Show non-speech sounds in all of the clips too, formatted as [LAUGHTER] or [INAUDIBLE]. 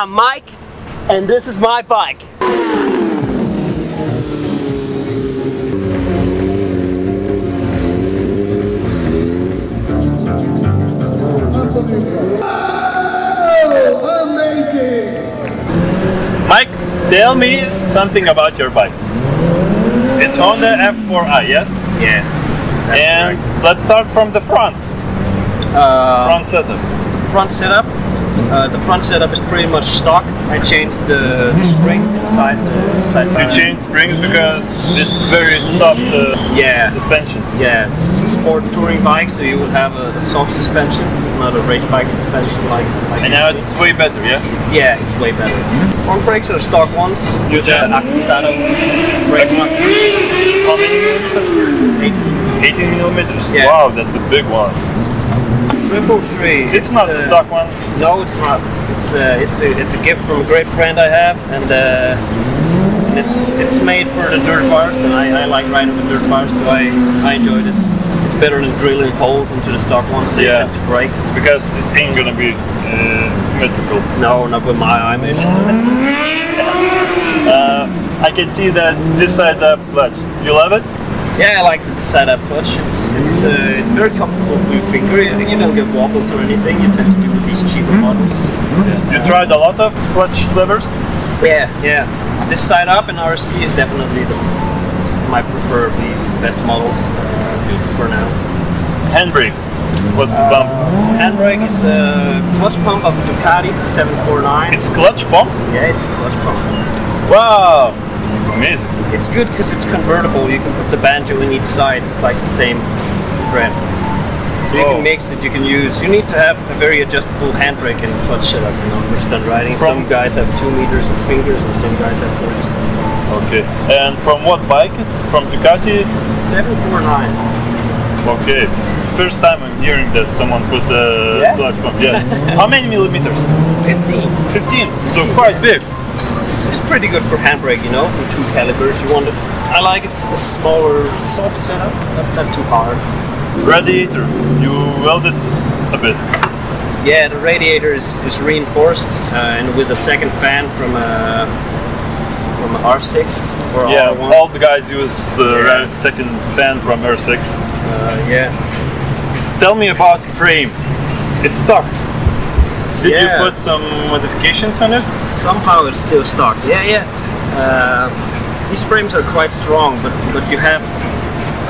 I'm Mike, and this is my bike. Mike, tell me something about your bike. It's Honda F4i, yes? Yeah. and let's start from the front. Uh, Front setup. front setup. Uh, the front setup is pretty much stock. I changed the, the springs inside the inside. You change springs because it's very soft uh, Yeah. suspension. Yeah, this is a sport touring bike, so you will have a, a soft suspension, not a race bike suspension like. like And now it's way better, yeah? yeah, it's way better. Front brakes are stock ones. You have- Accossato brake master. How many? It's 18. 18 millimeters. Yeah. Wow, that's a big one. Triple tree. It's, not the uh, stock one. No, it's not. It's uh, it's a it's a gift from a great friend I have, and uh, and it's it's made for the dirt bars, and I, I like riding with dirt bars, so I, I enjoy this. It's better than drilling holes into the stock ones. They Yeah. tend to break. Because it ain't gonna be uh, symmetrical. No, not with my eye measure. [LAUGHS] Uh, I can see that this side up clutch. You love it? Yeah, I like the setup clutch. It's it's uh, it's very comfortable for your finger. You you don't get wobbles or anything. You tend to do with these cheaper models. You tried a lot of clutch levers? Yeah, yeah. This side up and RC is definitely the, my preferably best models uh, for now. Handbrake. What bump? Handbrake is a clutch pump of Ducati 749. It's clutch pump? yeah, it's a clutch pump. Wow! Amazing. It's good because it's convertible. You can put the banjo in each side. It's like the same thread. So you Oh. can mix it. You can use. You need to have a very adjustable handbrake and clutch setup, you know, for stunt riding. From- some guys have two meters of fingers, and some guys have three. Okay. And from what bike? It's from Ducati? 749. Okay. First time I'm hearing that someone put a Yeah? clutch pump. Yes. [LAUGHS] How many millimeters? 15. 15. So quite big. It's, it's pretty good for handbrake, you know, from two calibers. You want it. I like it's a smaller, soft setup, not, not too hard. Radiator. You welded a bit. Yeah, the radiator is, is reinforced uh, and with a second fan from a from an R6 or Yeah, R1. all the guys use uh, Yeah. second fan from R6. Uh, yeah, Tell me about frame. It's stock. Did Yeah. you put some modifications on it? somehow it's still stock. Yeah, yeah. Uh, these frames are quite strong, but but you have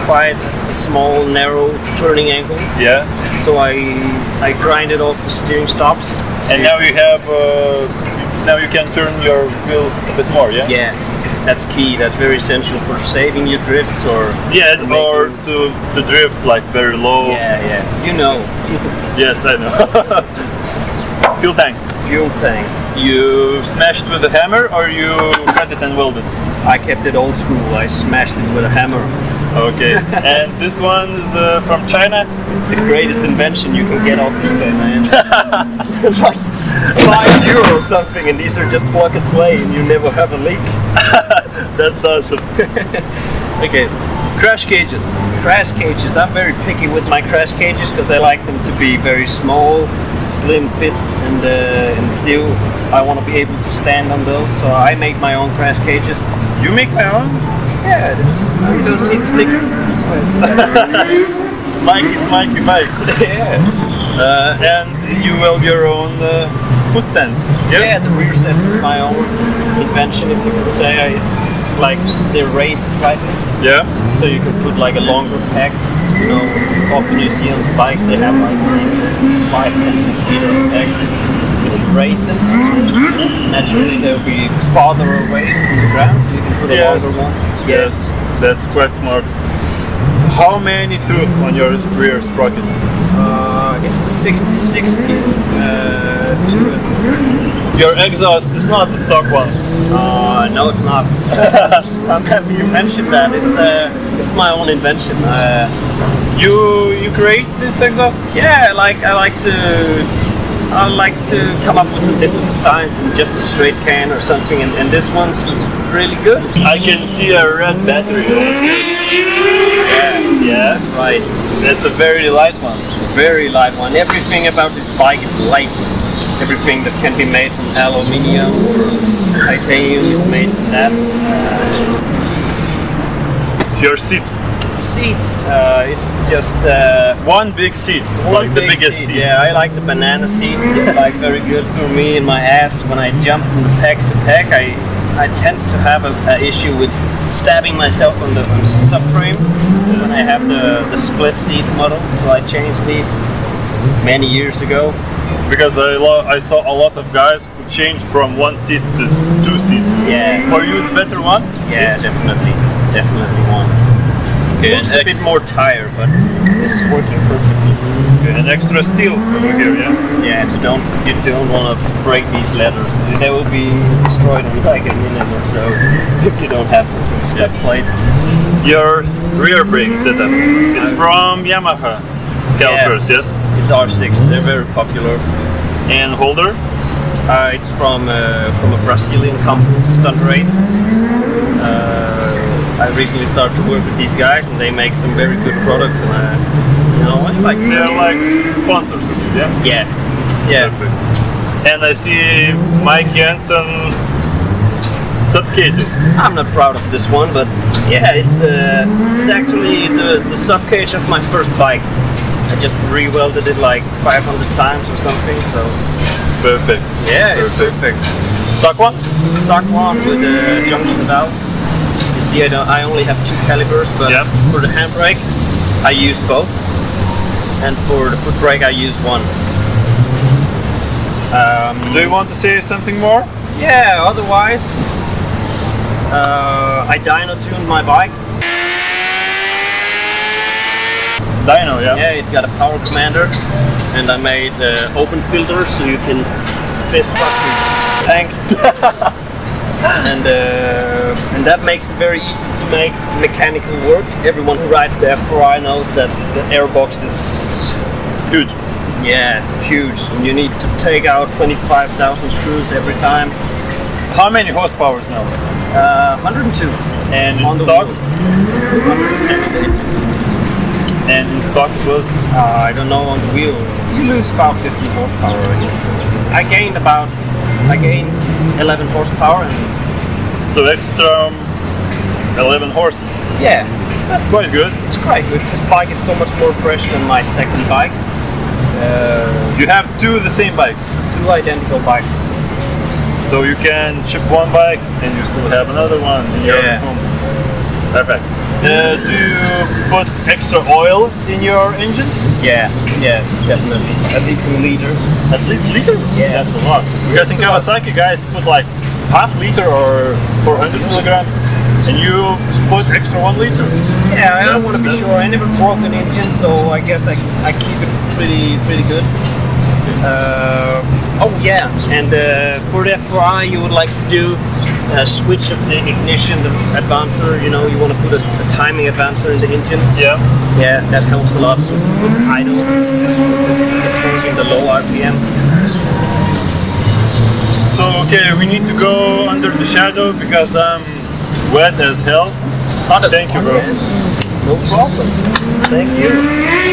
quite a small, narrow turning angle. Yeah. So I I grinded off the steering stops. And now you have, uh, now you can turn your wheel a bit more, yeah? Yeah, that's key. That's very essential for saving your drifts or Yeah, or to, to drift like very low. yeah, yeah. You know, [LAUGHS] Yes, I know. [LAUGHS] Fuel tank. fuel tank. You smashed with a hammer or you cut it and welded? I kept it old school. I smashed it with a hammer. Okay. [LAUGHS] and this one is uh, from China. It's the greatest invention you can get off eBay, man. [LAUGHS] like five euro or something, and these are just plug and play, and you never have a leak. [LAUGHS] That's awesome. okay. Crash cages. Crash cages. I'm very picky with my crash cages because I like them to be very small, slim fit, and uh, and still I want to be able to stand on those. So I make my own crash cages. You make my own? Yeah, this is. You don't see the sticker? [LAUGHS] Mike is Mikey Mike. [LAUGHS] yeah. Uh, and you weld your own uh, foot stands. Yes? Yeah, the rear sets is my own invention, if you can say. It's, it's like they're raised slightly, Yeah. so you can put like a longer pack. You know, often you see on the bikes they have like maybe five, ten, six meter packs. If you raise them, naturally they'll be farther away from the ground, so you can put a Yes. longer one. Yes. That's quite smart. How many tooth on your rear sprocket? Uh, it's the 6060 uh, to Your exhaust is not the stock one. Uh, no, it's not. [LAUGHS] I'm happy you mentioned that. It's uh, it's my own invention. Uh, You you create this exhaust? yeah, I like I like to I like to come up with some different designs than just a straight can or something. And, and this one's really good. I can see a red battery. Yeah, Yeah. right. That's a very light one. Very light one. Everything about this bike is light. Everything that can be made from aluminium or titanium is made from that. Your seat. Seats, uh, it's just uh, One big seat. one like the biggest seat. seat. Yeah, I like the banana seat. It's like very good for me and my ass when I jump from the peg to peg. I I tend to have a, a issue with stabbing myself on the on the subframe when I have the the split seat model. So I changed these many years ago. Because I lo- I saw a lot of guys who changed from one seat to two seats. Yeah. For you, it's better one. Yeah, definitely, definitely one. Okay, Looks a bit more tired, but this is working perfectly. okay, and extra steel over here, yeah. Yeah, so don't you don't want to break these letters. They will be destroyed in like a minute or so [LAUGHS] if you don't have something step plate. Your rear brake setup. It's uh, from Yamaha calipers, yes. It's R6. They're very popular. And holder. Uh, it's from uh, from a Brazilian company, Stunt Race. Uh, I recently started to work with these guys, and they make some very good products. And I, you know, I like. They're like sponsors of it, yeah. yeah, yeah. Perfect. And I see Mike Jensen sub cages. I'm not proud of this one, but yeah, it's uh, it's actually the the sub cage of my first bike. I just re-welded it like 500 times or something. So Perfect. yeah, it's perfect. Stock one? Stock one with a junction valve. You see, I don't. I only have two calibers, but Yeah. for the handbrake, I use both, and for the foot brake, I use one. Um, Do you want to say something more? yeah. Otherwise, uh, I dyno tuned my bike. Dyno, yeah. Yeah, it got a power commander, and I made uh, open filters so you can fist fuck your tank. [LAUGHS] and uh, and that makes it very easy to make mechanical work. Everyone who rides the F4i knows that the airbox is Huge. yeah huge, and you need to take out 25,000 screws every time. How many horsepower now? Uh, 102 And on the stock? wheel. 110 today. And in stock was Uh, I don't know on the wheel. You lose about 50 horsepower, I guess. I gained about, I gained 11 horsepower, and so extra um, 11 horses. yeah, That's quite good. it's quite good. This bike is so much more fresh than my second bike. Uh, You have two of the same bikes. two identical bikes. So you can ship one bike and you still have another one in your Yeah. home. Perfect. Uh, do you put extra oil in your engine? Yeah, yeah, definitely. At least a liter. At least a liter? Yeah. That's a lot. Because in It's lot. Kawasaki guys put like half liter or 400 kilograms and you put extra one liter. Yeah, I don't want to be sure. I never broke an engine, so I guess I, I keep it pretty pretty good. Uh, oh yeah, and uh, for the F4i, you would like to do a switch of the ignition, the advancer. You know, you want to put a, a timing advancer in the engine. Yeah. Yeah, that helps a lot with, with idle, controlling the low RPM. So okay, we need to go under the shadow because I'm wet as hell. Thank you, bro. No problem. Thank you.